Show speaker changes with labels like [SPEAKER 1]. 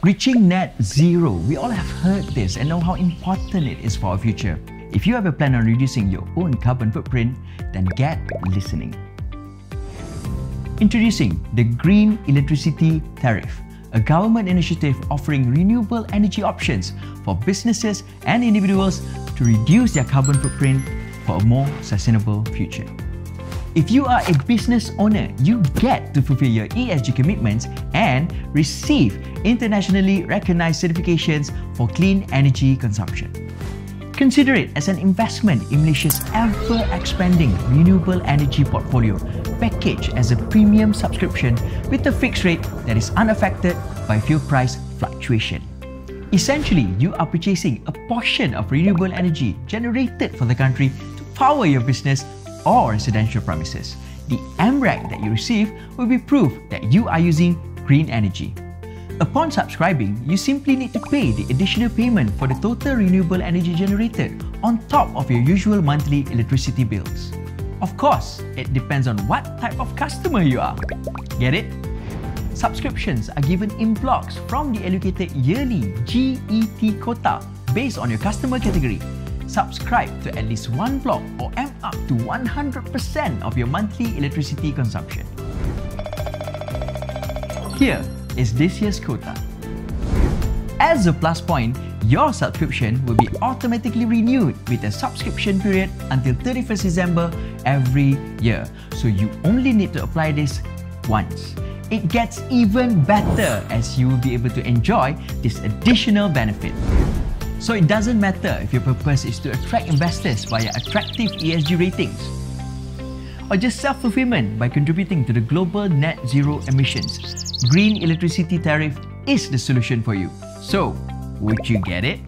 [SPEAKER 1] Reaching net zero, we all have heard this and know how important it is for our future. If you have a plan on reducing your own carbon footprint, then get listening. Introducing the Green Electricity Tariff, a government initiative offering renewable energy options for businesses and individuals to reduce their carbon footprint for a more sustainable future. If you are a business owner, you get to fulfill your ESG commitments and receive internationally recognized certifications for clean energy consumption. Consider it as an investment in Malaysia's ever expanding renewable energy portfolio, packaged as a premium subscription with a fixed rate that is unaffected by fuel price fluctuation. Essentially, you are purchasing a portion of renewable energy generated for the country to power your business or residential premises. The MREC that you receive will be proof that you are using green energy. Upon subscribing, you simply need to pay the additional payment for the total renewable energy generated on top of your usual monthly electricity bills. Of course, it depends on what type of customer you are. Get it? Subscriptions are given in blocks from the allocated yearly GET quota based on your customer category subscribe to at least one block or amp up to 100% of your monthly electricity consumption. Here is this year's quota. As a plus point, your subscription will be automatically renewed with a subscription period until 31st December every year. So you only need to apply this once. It gets even better as you will be able to enjoy this additional benefit. So it doesn't matter if your purpose is to attract investors via attractive ESG ratings or just self-fulfillment by contributing to the global net zero emissions. Green electricity tariff is the solution for you. So, would you get it?